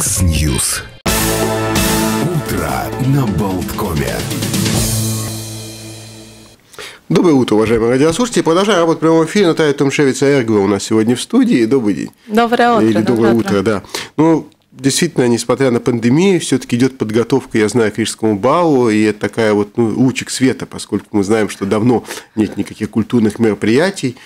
X-News. Утро на Болткоме. Доброе утро, уважаемые радиослушатели. Продолжаем работать в прямом эфире. Наталья Томшевица Эргова у нас сегодня в студии. Добрый день. Доброе утро. Или доброе, доброе утро, утро, да. Ну, действительно, несмотря на пандемию, все-таки идет подготовка, я знаю, к Рижскому балу, и это такая вот ну, лучик света, поскольку мы знаем, что давно нет никаких культурных мероприятий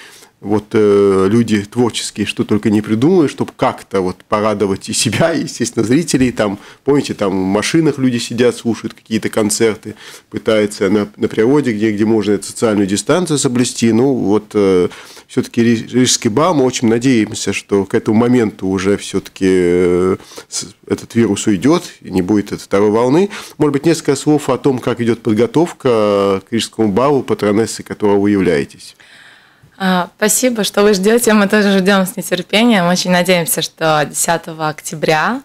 вот э, люди творческие, что только не придумают, чтобы как-то вот порадовать и себя, и, естественно, зрителей. Там, помните, там в машинах люди сидят, слушают какие-то концерты, пытаются на, на природе, где, где можно эту социальную дистанцию соблюсти. Ну, вот э, все-таки Рижский бал, мы очень надеемся, что к этому моменту уже все-таки э, этот вирус уйдет, и не будет этой второй волны. Может быть, несколько слов о том, как идет подготовка к Рижскому балу, патронессой которого вы являетесь. А, спасибо, что вы ждете. Мы тоже ждем с нетерпением. Очень надеемся, что 10 октября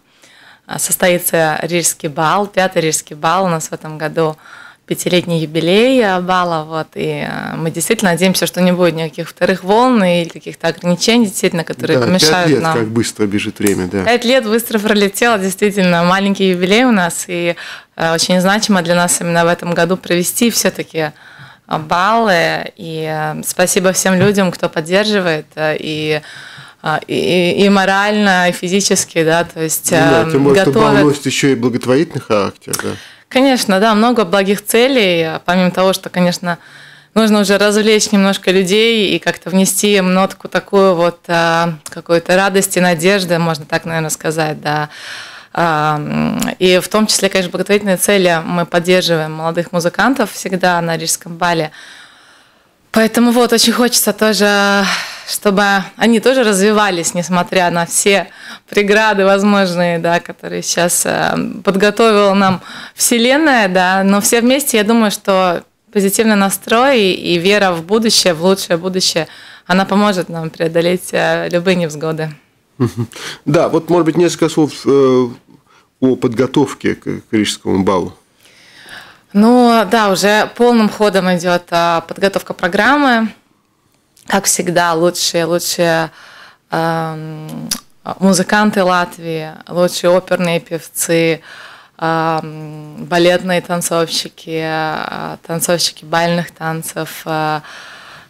а, состоится Рижский бал, пятый Рижский бал. У нас в этом году пятилетний юбилей а, бала, вот, и мы действительно надеемся, что не будет никаких вторых волн и каких-то ограничений, действительно, которые да, помешают 5 лет, нам. как быстро бежит время, да. Пять лет быстро пролетело, действительно, маленький юбилей у нас, и очень значимо для нас именно в этом году провести все-таки баллы. И э, спасибо всем людям, кто поддерживает э, и э, и, и морально, и физически, да, то есть ну, да, тем более, готовят... что носит еще и благотворительный характер, да. Конечно, да, много благих целей, помимо того, что, конечно, нужно уже развлечь немножко людей и как-то внести им нотку такую вот какой-то радости, надежды, можно так, наверное, сказать, да, и в том числе, конечно, благотворительные цели мы поддерживаем молодых музыкантов всегда на Рижском бале. Поэтому вот очень хочется тоже, чтобы они тоже развивались, несмотря на все преграды возможные, да, которые сейчас э, подготовила нам Вселенная, да, но все вместе, я думаю, что позитивный настрой и вера в будущее, в лучшее будущее, она поможет нам преодолеть э, любые невзгоды. Да, вот, может быть, несколько слов э, о подготовке к Рижскому балу. Ну, да, уже полным ходом идет а, подготовка программы. Как всегда, лучшие, лучшие эм, музыканты Латвии, лучшие оперные певцы, эм, балетные танцовщики, э, танцовщики бальных танцев, э,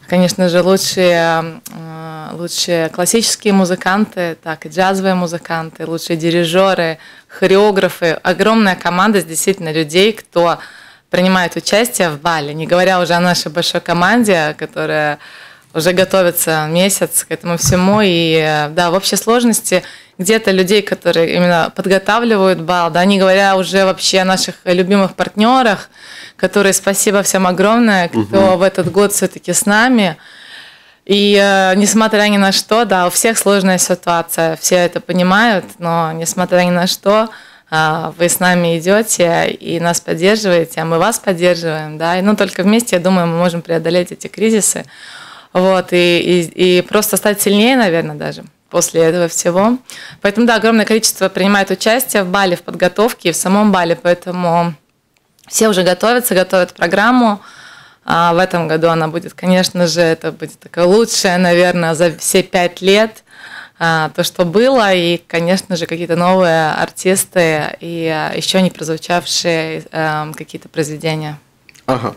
конечно же, лучшие, э, лучшие классические музыканты, так и джазовые музыканты, лучшие дирижеры, хореографы. Огромная команда действительно людей, кто принимает участие в бале, не говоря уже о нашей большой команде, которая уже готовится месяц к этому всему. И да, в общей сложности где-то людей, которые именно подготавливают бал, да, не говоря уже вообще о наших любимых партнерах, которые спасибо всем огромное, кто угу. в этот год все-таки с нами. И э, несмотря ни на что, да, у всех сложная ситуация, все это понимают, но несмотря ни на что, э, вы с нами идете и нас поддерживаете, а мы вас поддерживаем, да, и ну только вместе, я думаю, мы можем преодолеть эти кризисы, вот, и, и, и просто стать сильнее, наверное, даже после этого всего. Поэтому, да, огромное количество принимает участие в бале, в подготовке и в самом бале, поэтому все уже готовятся, готовят программу. А в этом году она будет, конечно же, это будет такая лучшая, наверное, за все пять лет а, то, что было, и, конечно же, какие-то новые артисты и а, еще не прозвучавшие а, какие-то произведения. Ага,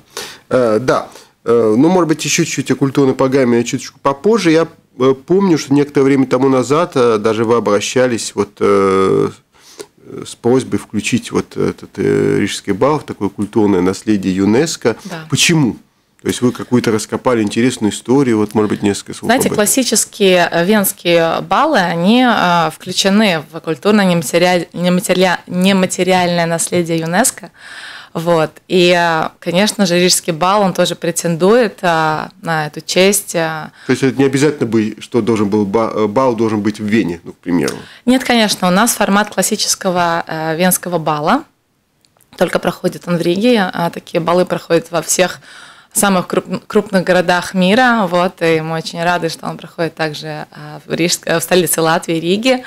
э, да. Э, ну, может быть, еще чуть-чуть о культурной программе чуть-чуть попозже. Я э, помню, что некоторое время тому назад э, даже вы обращались вот с просьбой включить вот этот Рижский бал в такое культурное наследие ЮНЕСКО. Да. Почему? То есть вы какую-то раскопали интересную историю, вот, может быть, несколько слов. Знаете, классические венские баллы, они включены в культурно-нематериальное наследие ЮНЕСКО. Вот. И, э, конечно же, Рижский бал, он тоже претендует а, на эту честь. То есть это не обязательно, быть, что должен был бал должен быть в Вене, ну, к примеру? Нет, конечно. У нас формат классического э, венского бала. Только проходит он в Риге. А такие балы проходят во всех самых крупных городах мира. Вот, и мы очень рады, что он проходит также в, Риж... в столице Латвии, Риге.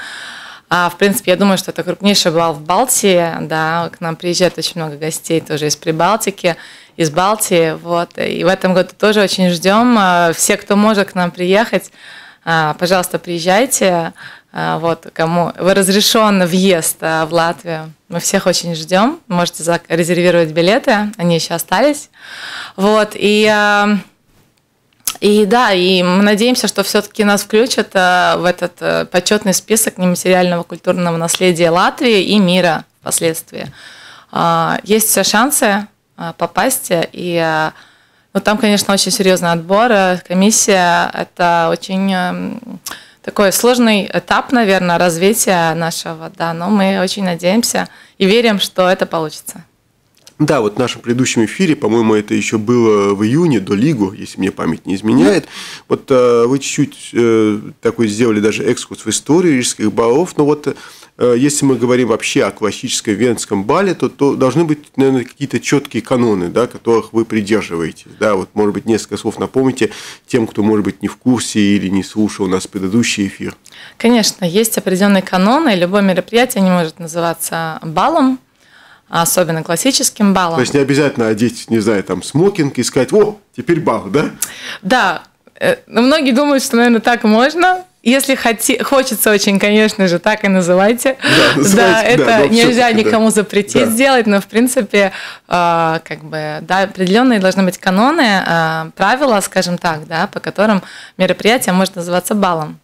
А, в принципе, я думаю, что это крупнейший бал в Балтии, да, к нам приезжает очень много гостей тоже из Прибалтики, из Балтии, вот, и в этом году тоже очень ждем. А, все, кто может к нам приехать, а, пожалуйста, приезжайте. А, вот, кому разрешен въезд в Латвию. Мы всех очень ждем. Можете резервировать билеты, они еще остались. Вот, и, и да, и мы надеемся, что все-таки нас включат в этот э, почетный список нематериального культурного наследия Латвии и мира впоследствии. Есть все шансы попасть, и ну, там, конечно, очень серьезный отбор. Комиссия – это очень такой сложный этап, наверное, развития нашего, да, но мы очень надеемся и верим, что это получится. Да, вот в нашем предыдущем эфире, по-моему, это еще было в июне, до Лигу, если мне память не изменяет. Вот э, вы чуть-чуть э, такой сделали даже экскурс в историю рижских балов, но вот э, если мы говорим вообще о классическом венском бале, то, то должны быть, наверное, какие-то четкие каноны, да, которых вы придерживаетесь. Да, вот, может быть, несколько слов напомните тем, кто, может быть, не в курсе или не слушал у нас предыдущий эфир. Конечно, есть определенные каноны, любое мероприятие не может называться балом, особенно классическим балом. То есть не обязательно одеть, не знаю, там смокинг и сказать, о, теперь бал, да? Да, э, но многие думают, что, наверное, так можно. Если хоти, хочется очень, конечно же, так и называйте. Да, называйте, да это да, нельзя никому да. запретить да. сделать, но в принципе, э, как бы, да, определенные должны быть каноны, э, правила, скажем так, да, по которым мероприятие может называться балом.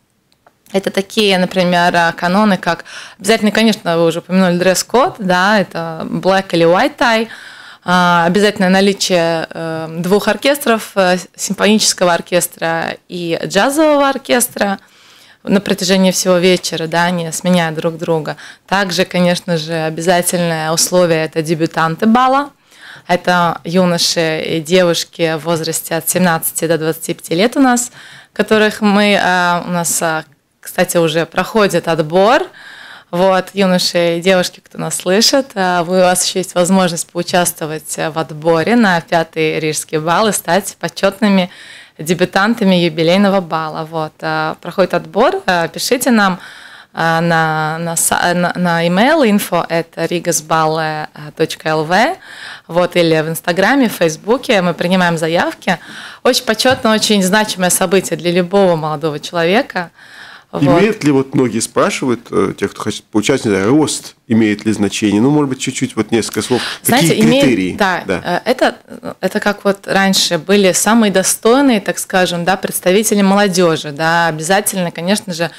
Это такие, например, каноны, как обязательно, конечно, вы уже упомянули дресс-код, да, это black или white tie, а, обязательно наличие э, двух оркестров, э, симфонического оркестра и джазового оркестра на протяжении всего вечера, да, они сменяют друг друга. Также, конечно же, обязательное условие – это дебютанты бала. Это юноши и девушки в возрасте от 17 до 25 лет у нас, которых мы, э, у нас кстати, уже проходит отбор. Вот, юноши и девушки, кто нас слышит, э, у вас еще есть возможность поучаствовать в отборе на пятый рижский бал и стать почетными дебютантами юбилейного бала. Вот, э, проходит отбор, э, пишите нам на, на, на, на email info rigasballe.lv вот, или в Инстаграме, в Фейсбуке. Мы принимаем заявки. Очень почетно, очень значимое событие для любого молодого человека – вот. Имеет ли, вот многие спрашивают, э, тех, кто хочет получать, не знаю, рост имеет ли значение? Ну, может быть, чуть-чуть, вот несколько слов. Знаете, Какие имеет, критерии? Да, да. Э, это, это как вот раньше были самые достойные, так скажем, да, представители молодежи, да, обязательно, конечно же,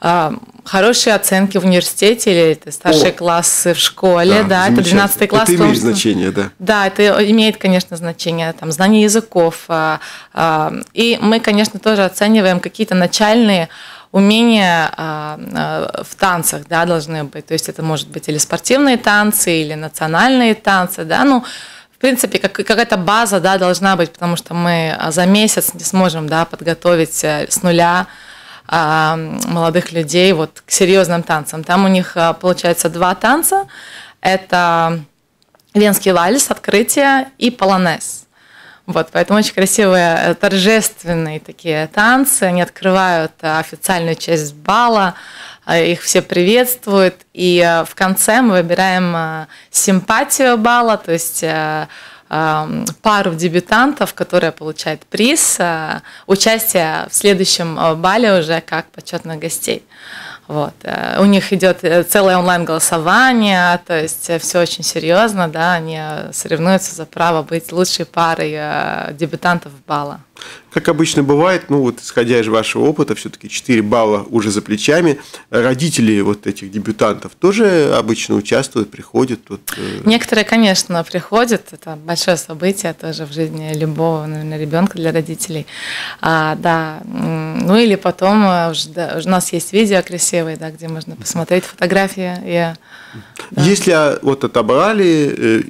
э, хорошие оценки в университете или это старшие О, классы в школе, да, да это 12 класс. Это имеет что, значение, да. Да, это имеет, конечно, значение, там, знание языков. И мы, конечно, тоже оцениваем какие-то начальные умения а, а, в танцах, да, должны быть. То есть это может быть или спортивные танцы, или национальные танцы, да, ну, в принципе, как, какая-то база, да, должна быть, потому что мы за месяц не сможем, да, подготовить э, с нуля а, молодых людей вот к серьезным танцам. Там у них получается два танца. Это венский вальс, открытие и полонез. Вот, поэтому очень красивые, э, торжественные такие танцы. Они открывают э, официальную часть бала, э, их все приветствуют. И в конце мы выбираем симпатию бала, то есть пару дебютантов, которая получает приз, участие в следующем бале уже как почетных гостей. Вот. Э, у них идет э, целое онлайн-голосование, то есть э, все очень серьезно, да, они соревнуются за право быть лучшей парой дебютантов бала. Как обычно бывает, ну вот исходя из вашего опыта, все-таки 4 балла уже за плечами. Родители вот этих дебютантов тоже обычно участвуют, приходят? Вот... Некоторые, конечно, приходят. Это большое событие тоже в жизни любого, наверное, ребенка для родителей. А, да, ну или потом уже, да, у нас есть видео красивые, да, где можно посмотреть фотографии. И, да. Если вот отобрали,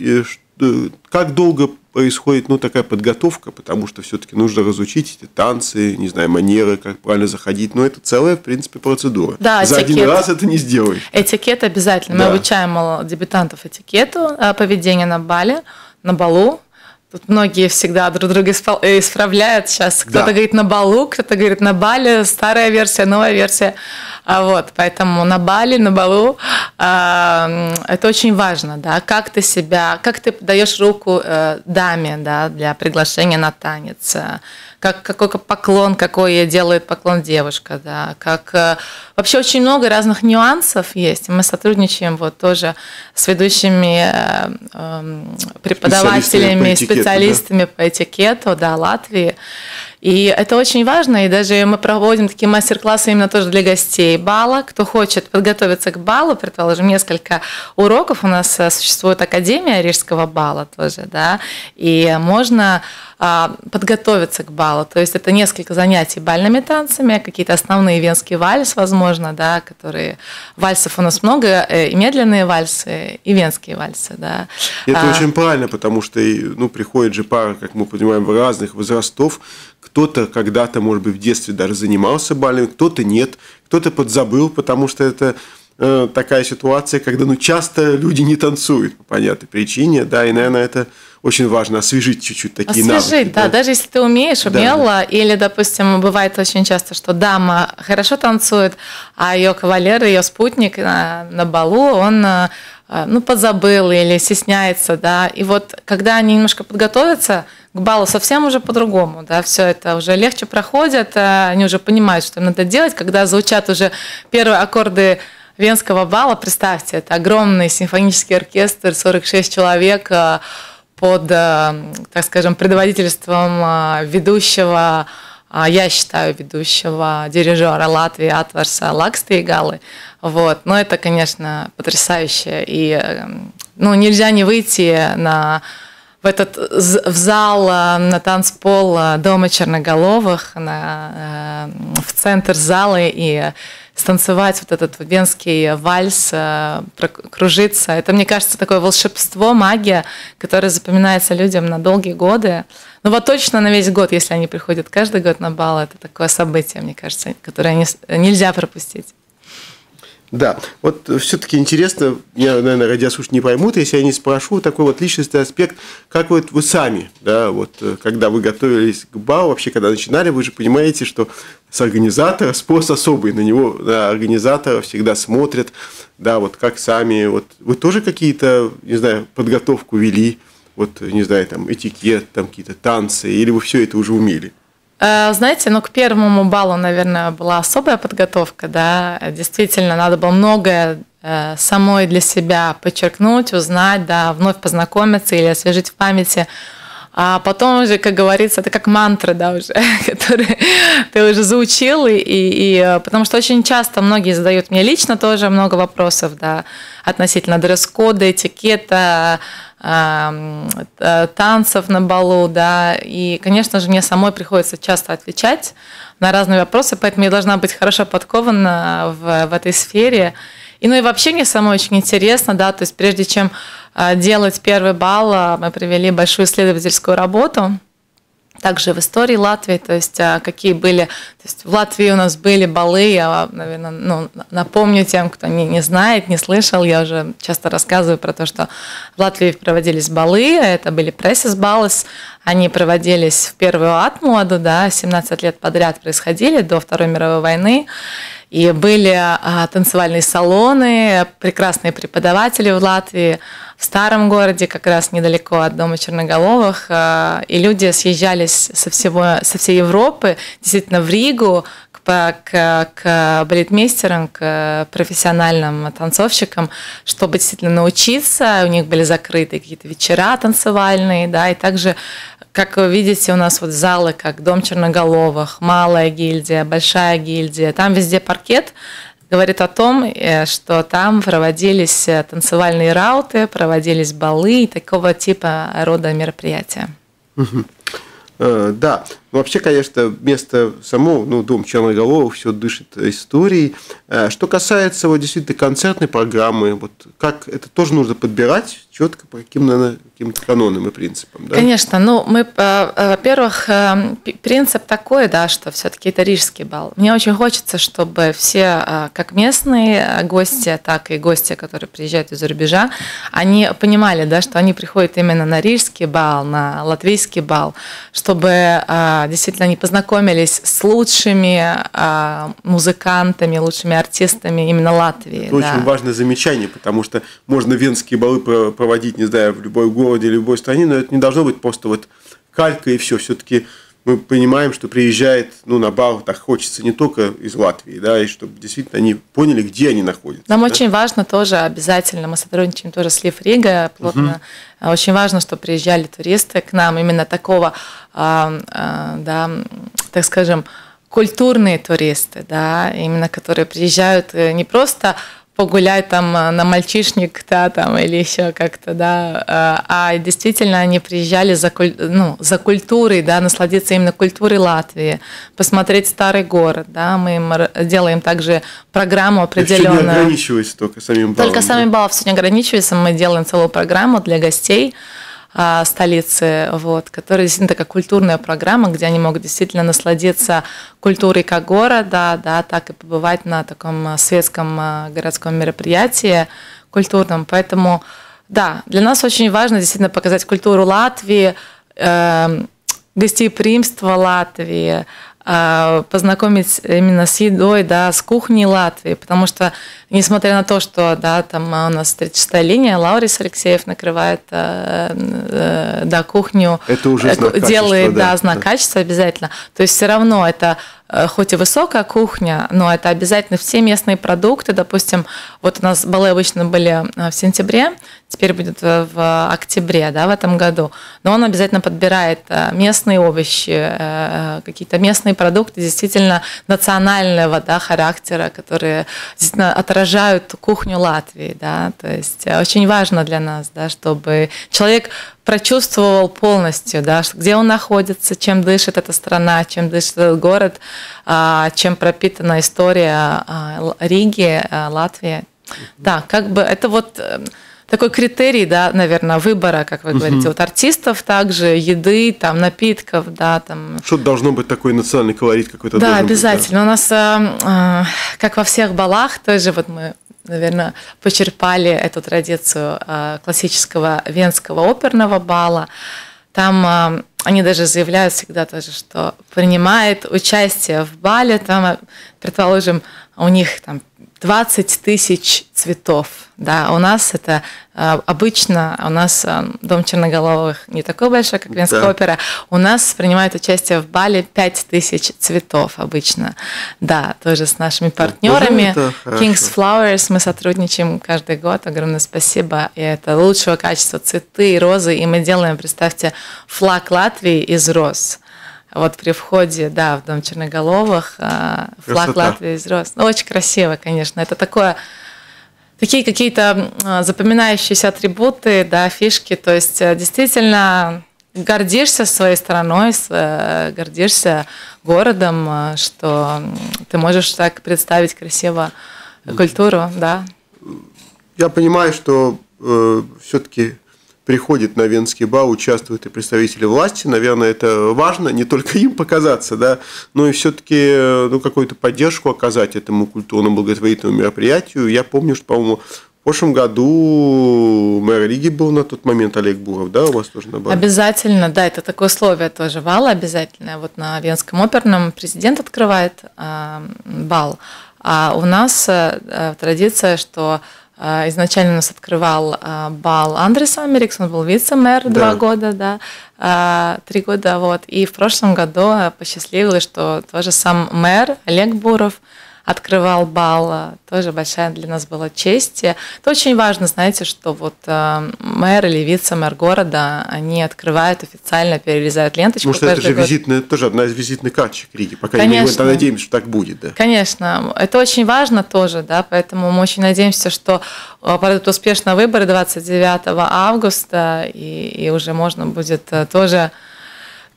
как долго происходит ну, такая подготовка, потому что все-таки нужно разучить эти танцы, не знаю, манеры, как правильно заходить. Но это целая, в принципе, процедура. Да, За этикет. один раз это не сделаешь. Этикет обязательно. Да. Мы обучаем дебютантов этикету э, поведения на бале, на балу. Тут многие всегда друг друга э, исправляют. Сейчас кто-то да. говорит на балу, кто-то говорит на бале, старая версия, новая версия. А вот, поэтому на бале, на балу это очень важно, да, как ты себя, как ты даешь руку э, даме, да, для приглашения на танец, как, какой поклон, какой делает поклон девушка, да, как э, вообще очень много разных нюансов есть. Мы сотрудничаем вот тоже с ведущими э, эм, преподавателями, специалистами, по этикету, специалистами да? по этикету, да, Латвии. И это очень важно, и даже мы проводим такие мастер-классы именно тоже для гостей бала. Кто хочет подготовиться к балу, предположим, несколько уроков. У нас э, существует Академия Рижского бала тоже, да, и можно а, подготовиться к балу. То есть это несколько занятий бальными танцами, какие-то основные венский вальс, возможно, да, которые вальсов у нас много, э, и медленные вальсы, и венские вальсы, да. Это а, очень правильно, потому что ну, приходит же пара, как мы понимаем, разных возрастов, кто-то когда-то, может быть, в детстве даже занимался бальными, кто-то нет, кто-то подзабыл, потому что это э, такая ситуация, когда ну, часто люди не танцуют по понятной причине, да, и, наверное, это очень важно освежить чуть-чуть такие освежить, навыки. да, да, даже если ты умеешь, умела, да. или, допустим, бывает очень часто, что дама хорошо танцует, а ее кавалер, ее спутник на, на балу, он э, ну, подзабыл или стесняется, да, и вот когда они немножко подготовятся, к балу совсем уже по-другому, да, все это уже легче проходит, а они уже понимают, что им надо делать, когда звучат уже первые аккорды Венского бала, представьте, это огромный симфонический оркестр, 46 человек а, под, так скажем, предводительством ведущего, я считаю, ведущего дирижера Латвии Атварса Лакстейгалы. Вот. Но это, конечно, потрясающе. И ну, нельзя не выйти на в этот в зал, э, на танцпол э, Дома Черноголовых, на, э, в центр зала и станцевать вот этот венский вальс, кружиться. Это, мне кажется, такое волшебство, магия, которая запоминается людям на долгие годы. Ну вот точно на весь год, если они приходят каждый год на бал, это такое событие, мне кажется, которое нельзя пропустить. Да, вот все-таки интересно, я, наверное, радиослушатели не поймут, если я не спрошу такой вот личностный аспект, как вот вы сами, да, вот э, когда вы готовились к БАУ, вообще когда начинали, вы же понимаете, что с организатора спрос особый, на него на организатора всегда смотрят, да, вот как сами, вот вы тоже какие-то, не знаю, подготовку вели, вот, не знаю, там, этикет, там, какие-то танцы, или вы все это уже умели? Э, знаете, ну к первому баллу, наверное, была особая подготовка, да, действительно, надо было многое э, самой для себя подчеркнуть, узнать, да, вновь познакомиться или освежить в памяти. А потом уже, как говорится, это как мантры, да, уже, которые ты уже заучил, и, и, э, потому что очень часто многие задают мне лично тоже много вопросов, да, относительно дресс-кода, этикета, танцев на балу, да, и, конечно же, мне самой приходится часто отвечать на разные вопросы, поэтому я должна быть хорошо подкована в, в этой сфере. И, ну и вообще мне самой очень интересно, да, то есть прежде чем э, делать первый балл, э, мы провели большую исследовательскую работу, также в истории Латвии, то есть а, какие были, то есть в Латвии у нас были балы, я, наверное, ну, напомню тем, кто не, не знает, не слышал, я уже часто рассказываю про то, что в Латвии проводились балы, это были прессис баллес, они проводились в первую атмоду, да, 17 лет подряд происходили до Второй мировой войны, и были а, танцевальные салоны, прекрасные преподаватели в Латвии, в старом городе, как раз недалеко от дома Черноголовых, а, и люди съезжались со, всего, со всей Европы, действительно в Ригу, к, к, к балетмейстерам, к профессиональным танцовщикам, чтобы действительно научиться. У них были закрыты какие-то вечера танцевальные, да, и также как вы видите, у нас вот залы, как Дом Черноголовых, Малая гильдия, Большая гильдия, там везде паркет, говорит о том, э, что там проводились э, танцевальные рауты, проводились балы и такого типа рода мероприятия. Угу. Да, вообще, конечно, место само, ну, дом Черноголовых, все дышит историей. Э, что касается вот действительно концертной программы, вот как это тоже нужно подбирать четко по каким, каким-то канонам и принципам, да? Конечно, ну, мы, э, э, во-первых, принцип такой, да, что все-таки это рижский бал. Мне очень хочется, чтобы все, как местные гости, так и гости, которые приезжают из-за рубежа, они понимали, да, что они приходят именно на рижский бал, на латвийский бал, чтобы действительно они познакомились с лучшими а, музыкантами, лучшими артистами именно Латвии. Это да. очень важное замечание, потому что можно венские балы проводить, не знаю, в любой городе, любой стране, но это не должно быть просто вот калька и все. Все-таки мы понимаем, что приезжает ну, на бал, так хочется не только из Латвии, да, и чтобы действительно они поняли, где они находятся. Нам да? очень важно тоже обязательно, мы сотрудничаем тоже с Лив Рига плотно, угу. очень важно, чтобы приезжали туристы к нам именно такого, а, а, да, так скажем, культурные туристы, да, именно которые приезжают э, не просто погулять там э, на мальчишник, да, там, или еще как-то, да, э, а действительно они приезжали за, ну, за культурой, да, насладиться именно культурой Латвии, посмотреть старый город, да, мы им делаем также программу определенную. Все не ограничивается только самим баллом. Только самим баллом не ограничивается, мы делаем целую программу для гостей, а, столицы, вот, которая действительно такая культурная программа, где они могут действительно насладиться культурой как города, да, так и побывать на таком а, светском а, городском мероприятии культурном. Поэтому, да, для нас очень важно действительно показать культуру Латвии, э, гостеприимство Латвии, познакомить именно с едой, да, с кухней Латвии, потому что, несмотря на то, что, да, там у нас 36 линия, Лаурис Алексеев накрывает, э, э, да, кухню, это уже знак делает, да, да, знак да. качества обязательно, то есть все равно это Э, хоть и высокая кухня, но это обязательно все местные продукты. Допустим, вот у нас балы обычно были э, в сентябре, теперь будет в октябре да, в этом году. Но он обязательно подбирает э, местные овощи, какие-то местные продукты действительно национального да, характера, которые действительно отражают кухню Латвии. Да? То есть очень важно для нас, да, чтобы человек прочувствовал полностью, да, где он находится, чем дышит эта страна, чем дышит этот город, а, чем пропитана история а, Риги, а, Латвии. Да, как бы это вот э, такой критерий, да, наверное, выбора, как вы говорите, вот артистов также, еды, там, напитков, да, там. Что должно быть такой национальный колорит какой-то? Да, обязательно. Быть, да? У нас, как во всех балах, тоже вот мы наверное, почерпали эту традицию а, классического венского оперного бала. Там а, они даже заявляют всегда тоже, что принимает участие в бале, там, предположим, у них там 20 тысяч цветов. Да, у нас это э, обычно, у нас э, Дом Черноголовых не такой большой, как Венская да. опера. У нас принимает участие в бале 5 тысяч цветов обычно. Да, тоже с нашими партнерами. King's Flowers мы сотрудничаем каждый год. Огромное спасибо. И это лучшего качества цветы и розы. И мы делаем, представьте, флаг Латвии из роз вот при входе, да, в Дом Черноголовых, а, флаг Красота. Латвии из роз. Ну, очень красиво, конечно. Это такое, такие какие-то а, запоминающиеся атрибуты, да, фишки. То есть э, действительно гордишься своей страной, э, гордишься городом, э, что ты можешь так представить красиво культуру, да. Я понимаю, что э, все-таки приходит на Венский бал, участвуют и представители власти. Наверное, это важно не только им показаться, да, но и все-таки ну, какую-то поддержку оказать этому культурному благотворительному мероприятию. Я помню, что, по-моему, в прошлом году мэр Риги был на тот момент Олег Буров, да, у вас тоже на бале? Обязательно, да, это такое условие тоже вала обязательно. Вот на Венском оперном президент открывает э, бал, а у нас э, традиция, что изначально у нас открывал а, бал Андрес Америкс, он был вице-мэр да. два года, да, а, три года, вот. И в прошлом году посчастливилось, что тоже сам мэр Олег Буров открывал бал. Тоже большая для нас была честь. Это очень важно, знаете, что вот э, мэр или вице-мэр города, они открывают официально, перерезают ленточку. Потому что это же год. визитная, тоже одна из визитных карточек Риги. Пока Конечно. мы надеемся, что так будет. Да. Конечно. Это очень важно тоже, да, поэтому мы очень надеемся, что пройдут успешно выборы 29 августа, и, и уже можно будет э, тоже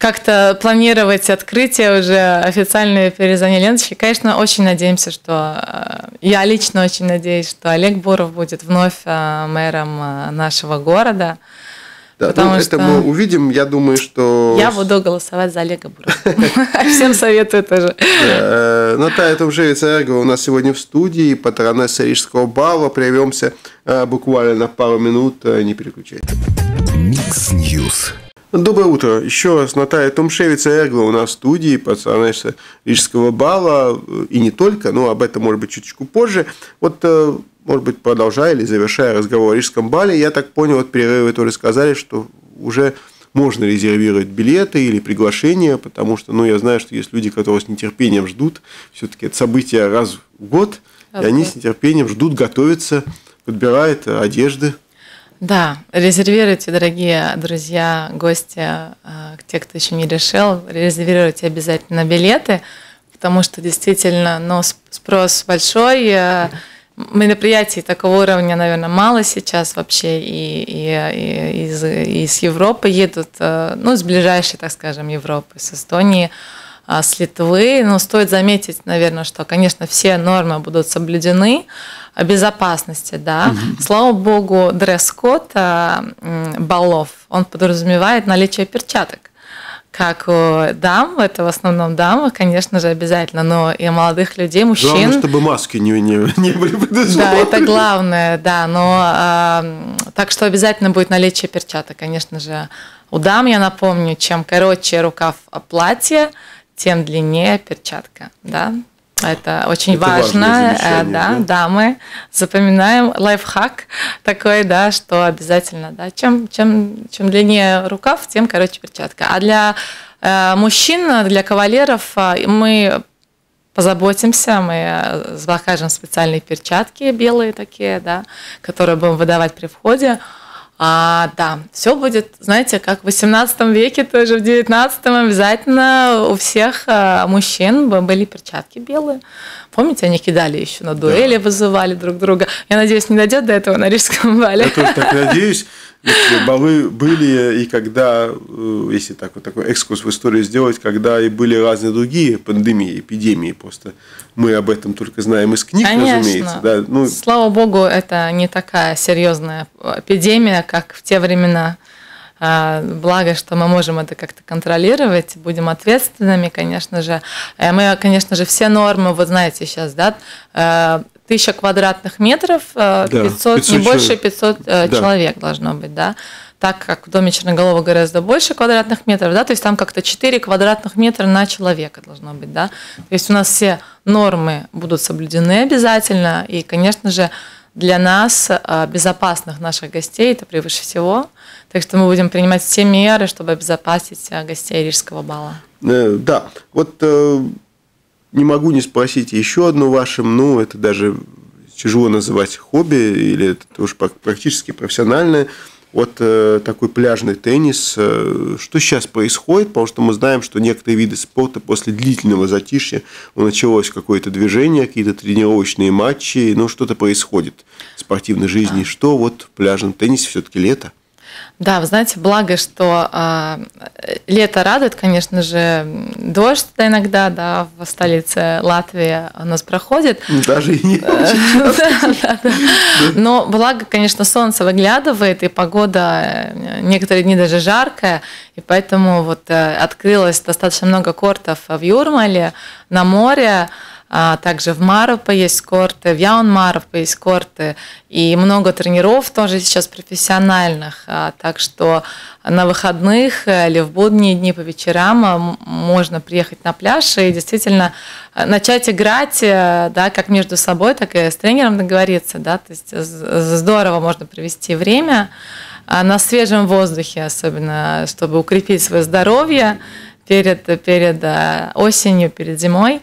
как-то планировать открытие уже официальные перерезание ленточки. Конечно, очень надеемся, что э, я лично очень надеюсь, что Олег Буров будет вновь э, мэром э, нашего города. Да, ну, потому ну, что это мы увидим. Я думаю, что... Я буду голосовать за Олега Бурова. Всем советую тоже. Наталья Тумшевица у нас сегодня в студии. Патронесса Рижского бала. Прервемся буквально на пару минут. Не переключайтесь. Mix News. Доброе утро. Еще раз Наталья Тумшевица-Эргле у нас в студии, патронесса Рижского бала, и не только, но об этом, может быть, чуточку позже. Вот, э, может быть, продолжая или завершая разговор о Рижском бале, я так понял, вот перерывы тоже сказали, что уже можно резервировать билеты или приглашения, потому что, ну, я знаю, что есть люди, которые с нетерпением ждут, все-таки это событие раз в год, раз и они с нетерпением ждут, готовятся, подбирают одежды. Да, резервируйте, дорогие друзья, гости, э, те, кто еще не решил, резервируйте обязательно билеты, потому что действительно ну, спрос большой. Э, мероприятий такого уровня, наверное, мало сейчас вообще, и, и, и из, из Европы едут, э, ну, с ближайшей, так скажем, Европы, с Эстонии, с Литвы. Но стоит заметить, наверное, что, конечно, все нормы будут соблюдены, безопасности, да. Угу. Слава богу, дресс-код баллов, он подразумевает наличие перчаток как у дам, это в основном дамы, конечно же, обязательно, но и молодых людей, мужчин. Главное, чтобы маски не, не, не были Да, это главное, да, но э, так что обязательно будет наличие перчаток, конечно же. У дам, я напомню, чем короче рукав платья, тем длиннее перчатка, да. Это очень это важно, э, да, да, да, мы запоминаем лайфхак такой, да, что обязательно, да, чем, чем, чем длиннее рукав, тем короче перчатка. А для э, мужчин, для кавалеров э, мы позаботимся, мы закажем специальные перчатки белые такие, да, которые будем выдавать при входе. А, да, все будет, знаете, как в 18 веке, тоже в 19 обязательно у всех а, мужчин были перчатки белые. Помните, они кидали еще на дуэли, да. вызывали друг друга. Я надеюсь, не дойдет до этого на Рижском бале. Я тоже так надеюсь. Балы были и когда, э, если так вот такой экскурс в историю сделать, когда и были разные другие пандемии, эпидемии, просто мы об этом только знаем из книг, Конечно. разумеется. Да, ну... Слава богу, это не такая серьезная эпидемия, как в те времена. А, благо, что мы можем это как-то контролировать, будем ответственными, конечно же. Э, мы, конечно же, все нормы, вот знаете сейчас, да, э, тысяча квадратных метров, 500, э, да, 500 не больше 500 да. человек должно быть, да? Так как в доме Черноголова гораздо больше квадратных метров, да, то есть там как-то 4 квадратных метра на человека должно быть, да, то есть у нас все нормы будут соблюдены обязательно, и, конечно же, для нас, безопасных наших гостей, это превыше всего, так что мы будем принимать все меры, чтобы обезопасить э, гостей Рижского бала. Э, да, вот э, не могу не спросить еще одну вашим, ну, это даже тяжело называть хобби, или это уже практически профессиональное. Вот такой пляжный теннис. Что сейчас происходит? Потому что мы знаем, что некоторые виды спорта после длительного затишья ну, началось какое-то движение, какие-то тренировочные матчи, ну, что-то происходит в спортивной жизни. Что вот в пляжном теннисе все-таки лето? Да, вы знаете, благо, что э, лето радует, конечно же, дождь иногда, да, в столице Латвии у нас проходит. Даже и не Но благо, конечно, солнце выглядывает, и погода э, некоторые дни даже жаркая, и поэтому вот э, открылось достаточно много кортов в Юрмале, на море, также в Маропе есть корты, в Яунмаропе есть корты, и много тренеров тоже сейчас профессиональных. А, так что на выходных или в будние дни по вечерам можно приехать на пляж и действительно начать играть, э, да, как между собой, так и с тренером договориться. Да, то есть здорово можно провести время а на свежем воздухе, особенно, чтобы укрепить свое здоровье перед, перед э, осенью, перед зимой.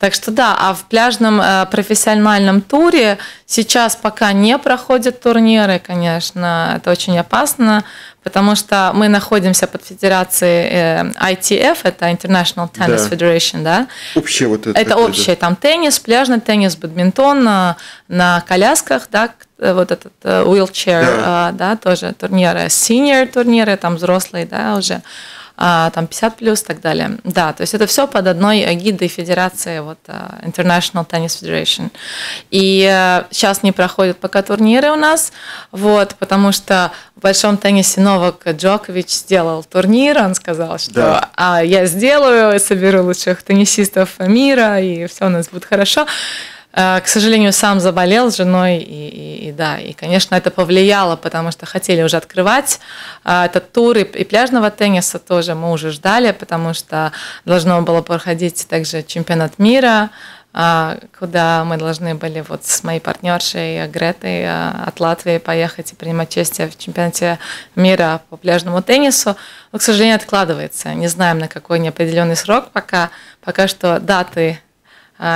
Так что да, а в пляжном э, профессиональном туре сейчас пока не проходят турниры, конечно, это очень опасно, потому что мы находимся под федерацией э, ITF, это International Tennis да. Federation, да. Общее вот это. Это общее, там теннис, пляжный теннис, бадминтон на, на колясках, да, вот этот uh, wheelchair, да. Uh, да, тоже турниры, senior турниры, там взрослые, да, уже. А, там 50 плюс и так далее. Да, то есть это все под одной гидой федерации вот а, International Tennis Federation. И сейчас не проходят пока турниры у нас, вот, потому что в большом теннисе Новак Джокович сделал турнир, он сказал, что да. а, я сделаю, соберу лучших теннисистов мира, и все у нас будет хорошо. К сожалению, сам заболел с женой, и, и, и да, и, конечно, это повлияло, потому что хотели уже открывать этот тур, и, и пляжного тенниса тоже мы уже ждали, потому что должно было проходить также чемпионат мира, а, куда мы должны были вот с моей партнершей Гретой от Латвии поехать и принимать участие в чемпионате мира по пляжному теннису. Но, к сожалению, откладывается. Не знаем на какой неопределенный срок пока. Пока что даты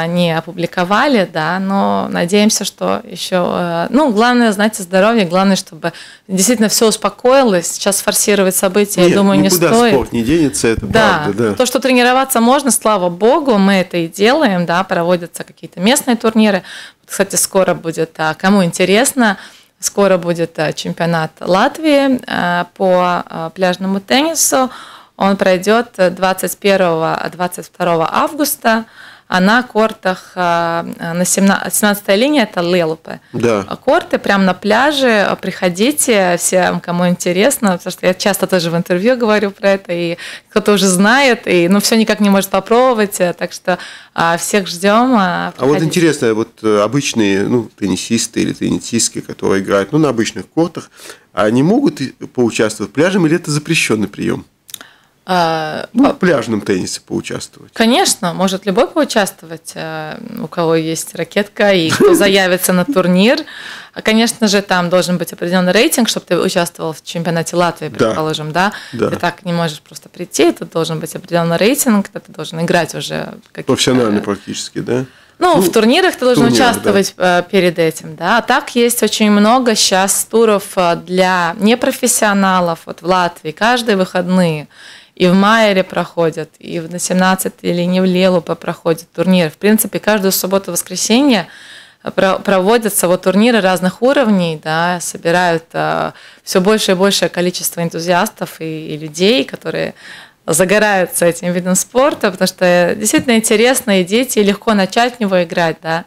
не опубликовали, да, но надеемся, что еще, э, ну, главное, знаете, здоровье, главное, чтобы действительно все успокоилось. Сейчас форсировать события, Нет, я думаю, не стоит. спорт не денется, это Да, правда, да. то, что тренироваться можно, слава богу, мы это и делаем, да, проводятся какие-то местные турниры. Кстати, скоро будет, а, кому интересно, скоро будет а, чемпионат Латвии а, по пляжному теннису. Он пройдет 21-22 августа а на кортах на 17 линии это Лелупе. Да. Корты прямо на пляже. Приходите, всем, кому интересно, потому что я часто тоже в интервью говорю про это, и кто-то уже знает, и ну все никак не может попробовать, так что всех ждем. А вот интересно, вот э, обычные ну, теннисисты или теннисистки, которые играют ну, на обычных кортах, они могут поучаствовать в пляжем или это запрещенный прием? А, ну, в пляжном теннисе поучаствовать. Конечно, может любой поучаствовать, э, у кого есть ракетка и кто заявится на турнир. А, конечно же, там должен быть определенный рейтинг, чтобы ты участвовал в чемпионате Латвии, предположим, да. да? Ты так не можешь просто прийти, тут должен быть определенный рейтинг, ты должен играть уже. Профессионально практически, да? Ну, ну, в турнирах ты должен турнир, участвовать да. Э, перед этим, да. А так есть очень много сейчас туров э, для непрофессионалов вот в Латвии, каждые выходные и в Майере проходят, и на 17 или не в Лелупе проходят турниры. В принципе, каждую субботу-воскресенье проводятся вот турниры разных уровней, да, собирают а, все больше и большее количество энтузиастов и, и людей, которые загораются этим видом спорта, потому что действительно интересно, и дети, легко начать в него играть, да.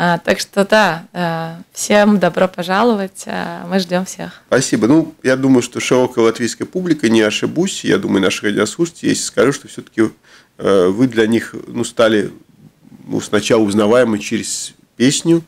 А, так что да, а, всем добро пожаловать, а, мы ждем всех. Спасибо. Ну, я думаю, что широкая латвийская публика, не ошибусь, я думаю, наши радиослушатели, если скажу, что все-таки э, вы для них ну, стали ну, сначала узнаваемы через песню,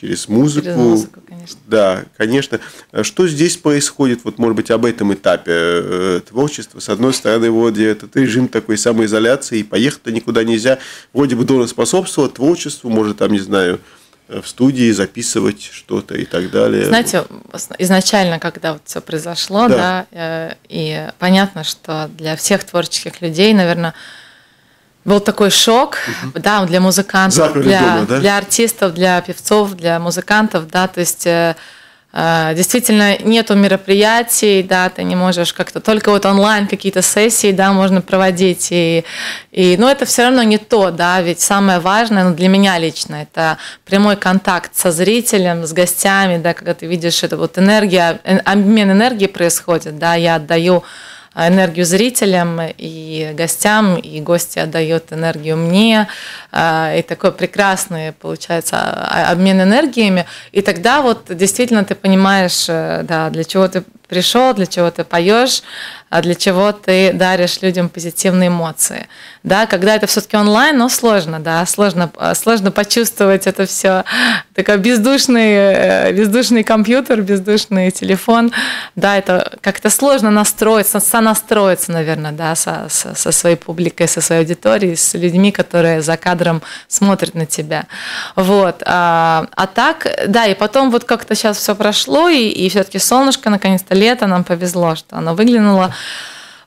через музыку. Через музыку, конечно. Да, конечно. Что здесь происходит, вот, может быть, об этом этапе э, творчества? С одной стороны, вроде этот режим такой самоизоляции, и поехать-то никуда нельзя. Вроде бы должен способствовать творчеству, может, там, не знаю, в студии записывать что-то и так далее. Знаете, изначально, когда вот все произошло, да, да э, и понятно, что для всех творческих людей, наверное, был такой шок, угу. да, для музыкантов, для, дома, да? для артистов, для певцов, для музыкантов, да, то есть э, э, действительно нету мероприятий, да, ты не можешь как-то только вот онлайн какие-то сессии, да, можно проводить и, и, но это все равно не то, да, ведь самое важное, ну, для меня лично, это прямой контакт со зрителем, с гостями, да, когда ты видишь это вот энергия, э, обмен энергии происходит, да, я отдаю энергию зрителям и гостям, и гости отдают энергию мне, а, и такой прекрасный получается а, обмен энергиями, и тогда вот действительно ты понимаешь, э, да, для чего ты пришел, для чего ты поешь, а для чего ты даришь людям позитивные эмоции. Да, когда это все-таки онлайн, но сложно, да, сложно, сложно почувствовать это все. Такой бездушный, э, бездушный компьютер, бездушный телефон, да, это как-то сложно настроиться, сонастроиться, наверное, да, со, со, со своей публикой, со своей аудиторией, с людьми, которые за кадром смотрят на тебя. Вот. А, а так, да, и потом вот как-то сейчас все прошло, и, и все-таки солнышко, наконец-то лето, нам повезло, что оно выглянуло.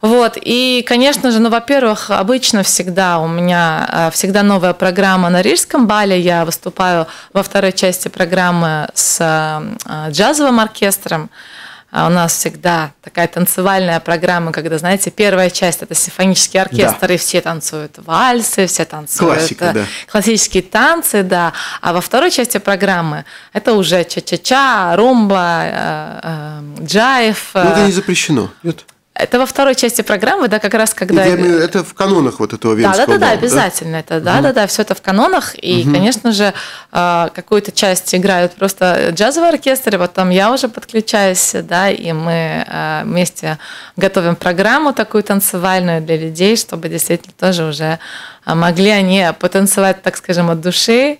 Вот, и, конечно же, ну, во-первых, обычно всегда у меня э, всегда новая программа на Рижском бале. Я выступаю во второй части программы с э, джазовым оркестром. А у нас всегда такая танцевальная программа, когда, знаете, первая часть это симфонический оркестр, да. и все танцуют вальсы, все танцуют Классика, э, да. классические танцы, да. А во второй части программы это уже ча-ча-ча, румба, э, э, джайв. Ну, это не запрещено, нет? Это во второй части программы, да, как раз когда... Я имею, это в канонах вот этого венского Да, да, да, да, обязательно. Да? Это, да, угу. да, да, все это в канонах. И, угу. конечно же, а, какую-то часть играют просто джазовый оркестр, и потом я уже подключаюсь, да, и мы а, вместе готовим программу такую танцевальную для людей, чтобы действительно тоже уже могли они потанцевать, так скажем, от души,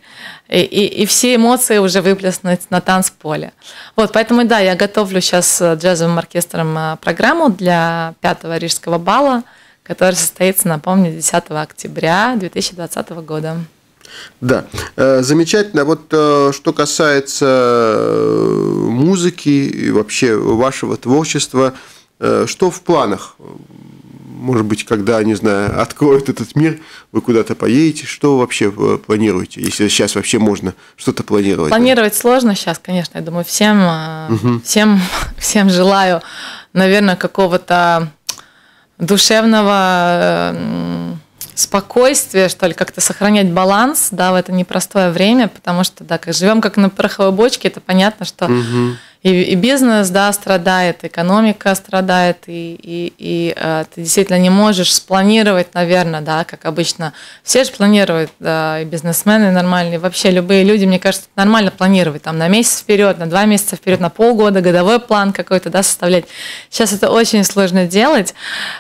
и, и, и все эмоции уже выплеснуть на танцполе. Вот, поэтому, да, я готовлю сейчас джазовым оркестром программу для пятого рижского бала, который состоится, напомню, 10 октября 2020 года. Да, э, замечательно. Вот э, что касается э, музыки и вообще вашего творчества, что в планах? Может быть, когда, не знаю, откроют этот мир, вы куда-то поедете, что вообще планируете, если сейчас вообще можно что-то планировать? Планировать сложно сейчас, конечно, я думаю, всем, угу. всем, всем желаю, наверное, какого-то душевного спокойствие, что ли, как-то сохранять баланс, да, в это непростое время, потому что, да, как живем как на пороховой бочке, это понятно, что угу и, и бизнес, да, страдает, экономика страдает, и, и, и э, ты действительно не можешь спланировать, наверное, да, как обычно. Все же планируют, да, и бизнесмены нормальные, вообще любые люди, мне кажется, нормально планировать, там, на месяц вперед, на два месяца вперед, на полгода, годовой план какой-то, да, составлять. Сейчас это очень сложно делать,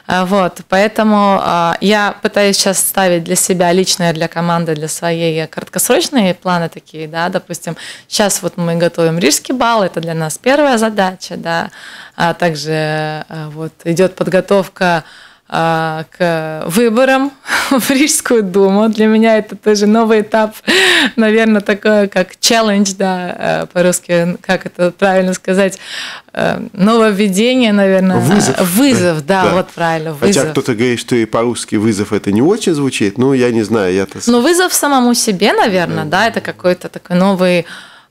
э, вот, поэтому э, я пытаюсь сейчас ставить для себя, личное для команды, для своей краткосрочные планы такие, да, допустим, сейчас вот мы готовим рижский бал, это для нас нас первая задача, да, а также а, вот идет подготовка а, к выборам в Рижскую думу. Для меня это тоже новый этап, наверное, такое как челлендж, да, а, по-русски, как это правильно сказать, нововведение, наверное. Вызов. Вызов, да, да. вот правильно, вызов. Хотя кто-то говорит, что и по-русски вызов это не очень звучит, но я не знаю, я-то... Ну, вызов самому себе, наверное, да, да это какой-то такой новый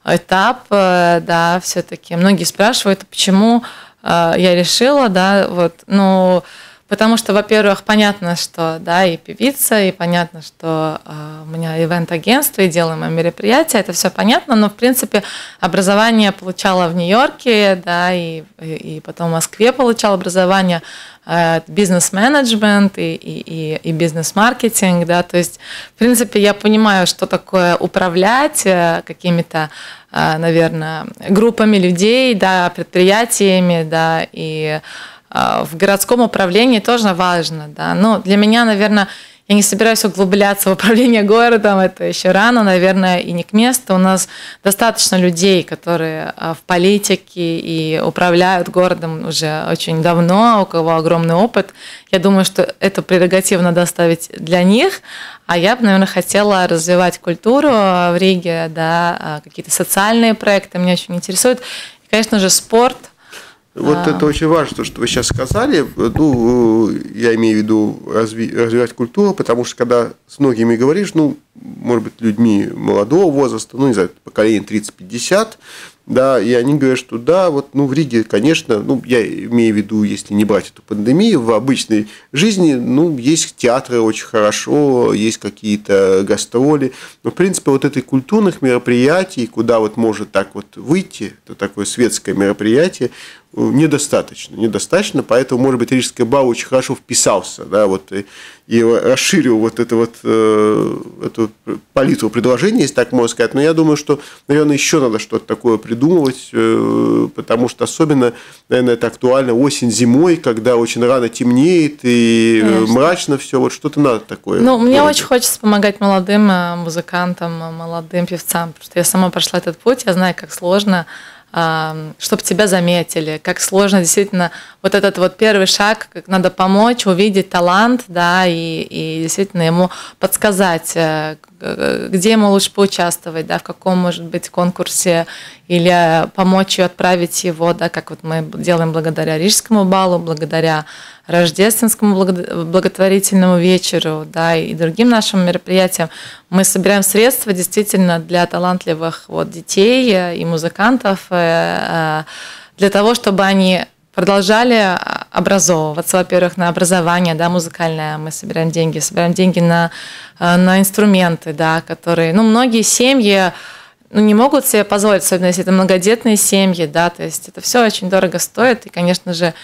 этап, э, да, все-таки. Многие спрашивают, почему э, я решила, да, вот, ну, потому что, во-первых, понятно, что, да, и певица, и понятно, что э, у меня ивент-агентство, и делаем мероприятия, это все понятно, но, в принципе, образование получала в Нью-Йорке, да, и, и потом в Москве получала образование, Э, бизнес-менеджмент и, и, и бизнес-маркетинг, да, то есть, в принципе, я понимаю, что такое управлять э, какими-то, э, наверное, группами людей, да, предприятиями, да, и в городском управлении тоже важно, да, но для меня, наверное, я не собираюсь углубляться в управление городом, это еще рано, наверное, и не к месту. У нас достаточно людей, которые а, в политике и управляют городом уже очень давно, у кого огромный опыт. Я думаю, что эту прерогативу надо оставить для них, а я бы, наверное, хотела развивать культуру в Риге, да, а, какие-то социальные проекты меня очень интересуют. И, конечно же, спорт – вот а... это очень важно, что вы сейчас сказали. Ну, я имею в виду разви- развивать культуру, потому что когда с многими говоришь, ну, может быть, людьми молодого возраста, ну, не знаю, поколение 30-50, да, и они говорят, что да, вот, ну, в Риге, конечно, ну, я имею в виду, если не брать эту пандемию, в обычной жизни, ну, есть театры очень хорошо, есть какие-то гастроли, но, в принципе, вот этой культурных мероприятий, куда вот может так вот выйти, это такое светское мероприятие, недостаточно, недостаточно, поэтому, может быть, Рижский бал очень хорошо вписался, да, вот, и, и расширил вот это вот, э, эту палитру предложений, если так можно сказать, но я думаю, что, наверное, еще надо что-то такое придумывать, э, потому что особенно, наверное, это актуально осень, зимой, когда очень рано темнеет и Конечно. мрачно все, вот что-то надо такое. Ну, мне очень хочется помогать молодым э, музыкантам, молодым певцам, потому что я сама прошла этот путь, я знаю, как сложно чтобы тебя заметили, как сложно действительно вот этот вот первый шаг, как надо помочь, увидеть талант, да, и, и действительно ему подсказать, э, где ему лучше поучаствовать, да, в каком, может быть, конкурсе, или помочь ее отправить его, да, как вот мы делаем благодаря Рижскому балу, благодаря рождественскому благотворительному вечеру, да, и другим нашим мероприятиям. Мы собираем средства действительно для талантливых вот детей и музыкантов, э, э, для того, чтобы они продолжали образовываться, во-первых, на образование, да, музыкальное, мы собираем деньги, собираем деньги на, э, на инструменты, да, которые, ну, многие семьи, ну, не могут себе позволить, особенно если это многодетные семьи, да, то есть это все очень дорого стоит, и, конечно же,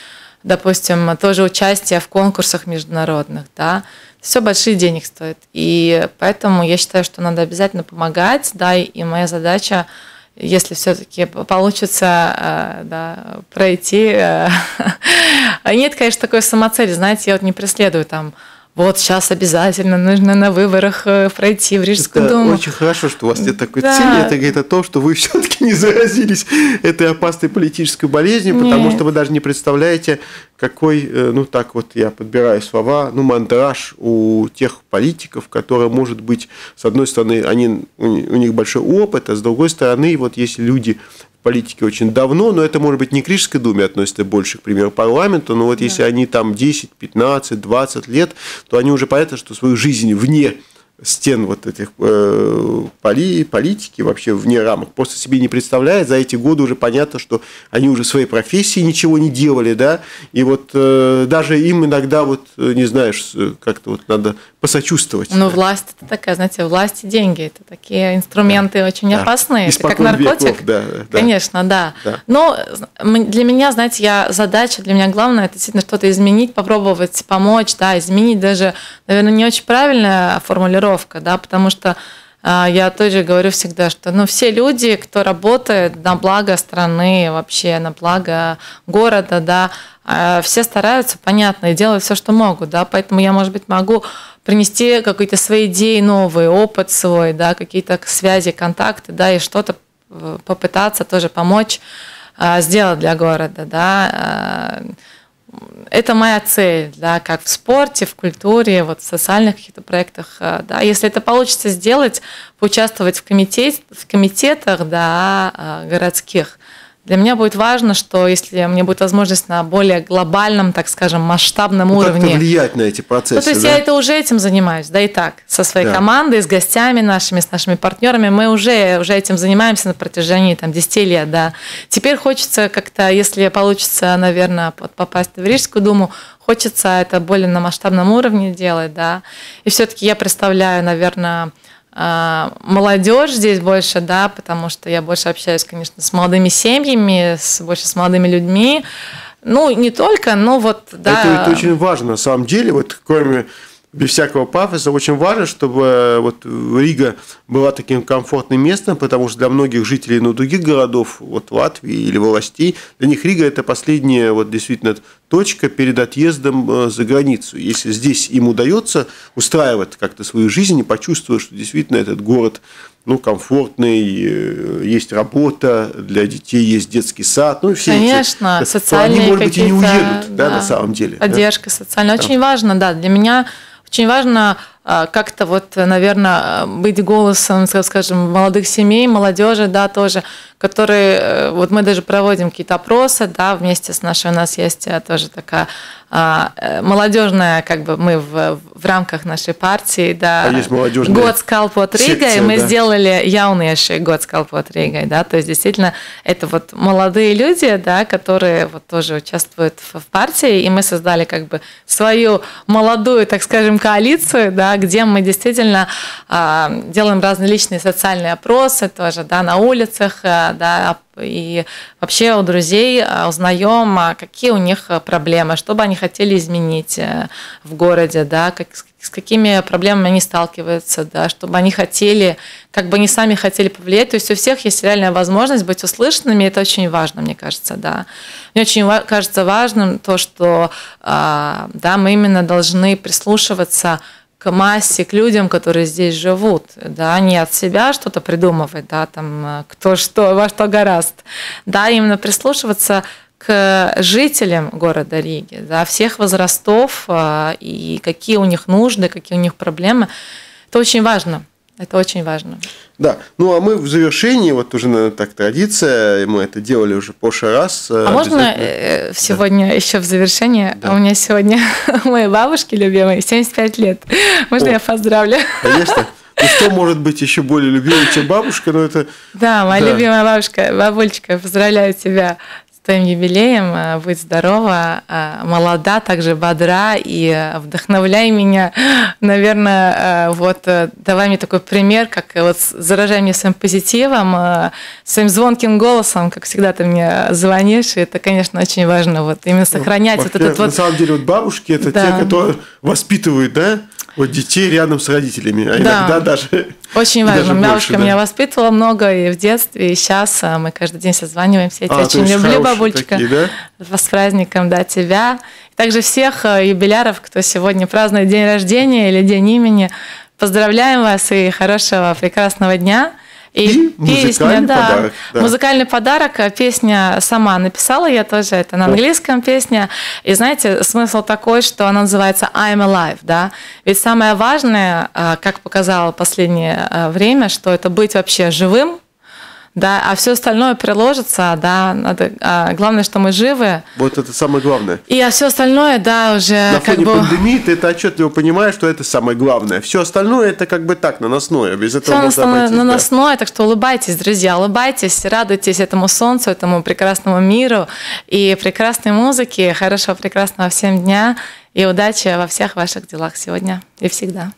допустим, тоже участие в конкурсах международных, да, все большие денег стоит, и поэтому я считаю, что надо обязательно помогать, да, и моя задача если все-таки получится э, да, пройти. Э, нет, конечно, такой самоцели, знаете, я вот не преследую там вот сейчас обязательно нужно на выборах э, пройти в Рижскую это думу. очень хорошо, что у вас нет такой Да. цели. Это говорит о том, что вы все-таки не заразились этой опасной политической болезнью, потому Нет. что вы даже не представляете, какой, э, ну так вот я подбираю слова, ну мандраж у тех политиков, которые, может быть, с одной стороны, они, у ни- у них большой опыт, а с другой стороны, вот если люди политике очень давно, но это, может быть, не к Рижской думе относится больше, к примеру, парламенту, но вот если они там 10, 15, 20 лет, то они уже понятно, что свою жизнь вне стен вот этих э, поли, политики, вообще вне рамок, просто себе не представляет. За эти годы уже понятно, что они уже в своей профессии ничего не делали, да, и вот э, даже им иногда вот, э, не знаешь, как-то вот надо посочувствовать. Ну, власть это такая, знаете, власть и деньги это такие инструменты очень Да. опасные. Это как наркотик. веков, да, да. Конечно, да. Да. Но для меня, знаете, я задача для меня главное это действительно что-то изменить, попробовать помочь, да, изменить даже, наверное, не очень правильная формулировка, да, потому что а, я тоже говорю всегда, что ну, все люди, кто работает на благо страны, вообще на благо города, да, а, все стараются, понятно, и делают все, что могут, да, поэтому я, может быть, могу принести какие-то свои идеи новые, опыт свой, да, какие-то связи, контакты, да, и что-то э, попытаться тоже помочь а, сделать для города, да. Это моя цель, да, как в спорте, в культуре, вот в социальных каких-то проектах, а, да. Если это получится сделать, поучаствовать в, комитет, в комитетах, да, а, городских, для меня будет важно, что если мне будет возможность на более глобальном, так скажем, масштабном Ну, как-то уровне, влиять на эти процессы. ну, то есть да? я это уже этим занимаюсь, да, и так, со своей Да. командой, с гостями нашими, с нашими партнерами, мы уже, уже этим занимаемся на протяжении там, 10 лет, да. Теперь хочется как-то, если получится, наверное, попасть в Рижскую думу, хочется это более на масштабном уровне делать, да. И все-таки я представляю, наверное, молодежь здесь больше, да, потому что я больше общаюсь, конечно, с молодыми семьями, с, больше с молодыми людьми. Ну, не только, но вот, да. Это, это очень важно, на самом деле, вот кроме без всякого пафоса, очень важно, чтобы э, вот Рига была таким комфортным местом, потому что для многих жителей ну, других городов, вот Латвии или властей, для них Рига – это последняя вот действительно точка перед отъездом э, за границу. Если здесь им удается устраивать как-то свою жизнь и почувствовать, что действительно этот город ну, комфортный, э, есть работа для детей, есть детский сад, ну и все Конечно, эти, то социальные они, может быть, и не уедут, да, на самом деле. да. Поддержка социальная. Очень важно, да. Для меня очень важно а, как-то вот, наверное, быть голосом, скажем, молодых семей, молодежи, да, тоже, которые, э, вот мы даже проводим какие-то опросы, да, вместе с нашей, у нас есть э, тоже такая молодежная, как бы мы в, в рамках нашей партии, да, А есть молодежная год Скалпот Рига, и секция, мы да. сделали яунейший год Скалпот Ригой, да, то есть действительно это вот молодые люди, да, которые вот тоже участвуют в, в партии, и мы создали как бы свою молодую, так скажем, коалицию, да, где мы действительно а, делаем разные личные социальные опросы тоже, да, на улицах, а, да, и вообще у друзей а, узнаем, а, какие у них а, проблемы, что бы они хотели изменить э, в городе, да, как, с какими проблемами они сталкиваются, да, чтобы они хотели, как бы они сами хотели повлиять. То есть у всех есть реальная возможность быть услышанными, это очень важно, мне кажется, да. Мне очень кажется важным то, что а, да, мы именно должны прислушиваться к массе, к людям, которые здесь живут, да, не от себя что-то придумывать, да, там, э, кто что, во что гораст, да, именно прислушиваться к жителям города Риги, да, всех возрастов э, и какие у них нужды, какие у них проблемы. Это очень важно. Это очень важно. Да, ну а мы в завершении, вот уже наверное, так традиция, мы это делали уже в прошлый раз. А можно э, сегодня еще в завершение? Да. У меня сегодня моей бабушки любимой 75 лет. Можно О. я поздравлю? Конечно. Ну что может быть еще более любимым, чем бабушка, но это Да, моя Да. любимая бабушка, бабулечка, поздравляю тебя твоим юбилеем. Э, Будь здорова, э, молода, также бодра и э, вдохновляй меня. Наверное, вот давай мне такой пример, как вот заражай меня своим позитивом, своим звонким голосом, как всегда ты мне звонишь, и это, конечно, очень важно вот именно сохранять вот вообще, этот на вот самом деле вот бабушки это Да. те, которые воспитывают, да, вот детей рядом с родителями, а Да. иногда даже Очень важно. Бабушка больше, да. меня воспитывала много и в детстве, и сейчас а, мы каждый день созваниваемся. Я тебя а, очень люблю, бабулечка. Такие, да? С праздником, да, тебя. Также всех а, юбиляров, кто сегодня празднует день рождения или день имени. Поздравляем вас и хорошего, прекрасного дня. И, и песня, да, подарок, да, музыкальный подарок, а песня сама написала я тоже, это на английском песня. И знаете, смысл такой, что она называется I'm Alive, да. Ведь самое важное, а, как показало последнее а, время, что это быть вообще живым, да, а все остальное приложится, да, надо, а, главное, что мы живы. Вот это самое главное. И а все остальное, да, уже На фоне бы... пандемии ты это отчетливо понимаешь, что это самое главное. Все остальное это как бы так, наносное, без этого все можно обойтись. наносное, да. так что улыбайтесь, друзья, улыбайтесь, радуйтесь этому солнцу, этому прекрасному миру и прекрасной музыке, хорошего, прекрасного всем дня и удачи во всех ваших делах сегодня и всегда.